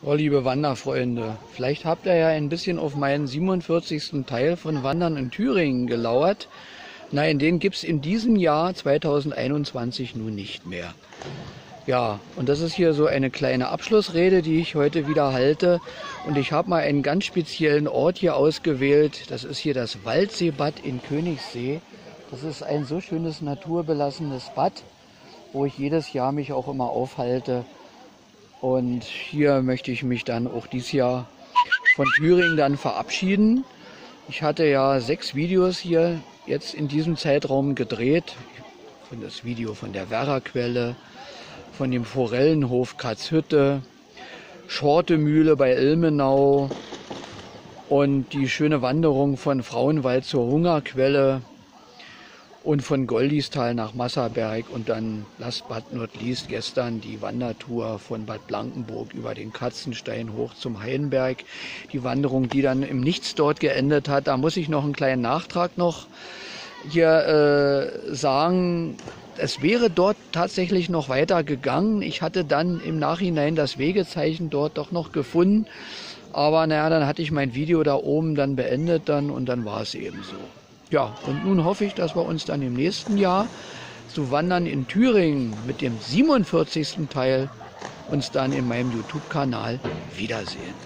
Oh, liebe Wanderfreunde, vielleicht habt ihr ja ein bisschen auf meinen 47. Teil von Wandern in Thüringen gelauert. Nein, den gibt's in diesem Jahr 2021 nun nicht mehr. Ja, und das ist hier so eine kleine Abschlussrede, die ich heute wieder halte. Und ich habe mal einen ganz speziellen Ort hier ausgewählt. Das ist hier das Waldseebad in Königssee. Das ist ein so schönes naturbelassenes Bad, wo ich jedes Jahr mich auch immer aufhalte. Und hier möchte ich mich dann auch dieses Jahr von Thüringen dann verabschieden. Ich hatte ja sechs Videos hier jetzt in diesem Zeitraum gedreht. Von das Video von der Werra-Quelle, von dem Forellenhof Katzhütte, Schortemühle bei Ilmenau und die schöne Wanderung von Frauenwald zur Hungerquelle und von Goldistal nach Masserberg und dann last but not least gestern die Wandertour von Bad Blankenburg über den Katzenstein hoch zum Hainberg. Die Wanderung, die dann im Nichts dort geendet hat. Da muss ich noch einen kleinen Nachtrag noch hier äh, sagen. Es wäre dort tatsächlich noch weiter gegangen. Ich hatte dann im Nachhinein das Wegezeichen dort doch noch gefunden. Aber naja, dann hatte ich mein Video da oben dann beendet dann und dann war es eben so. Ja, und nun hoffe ich, dass wir uns dann im nächsten Jahr zu Wandern in Thüringen mit dem 47. Teil uns dann in meinem YouTube-Kanal wiedersehen.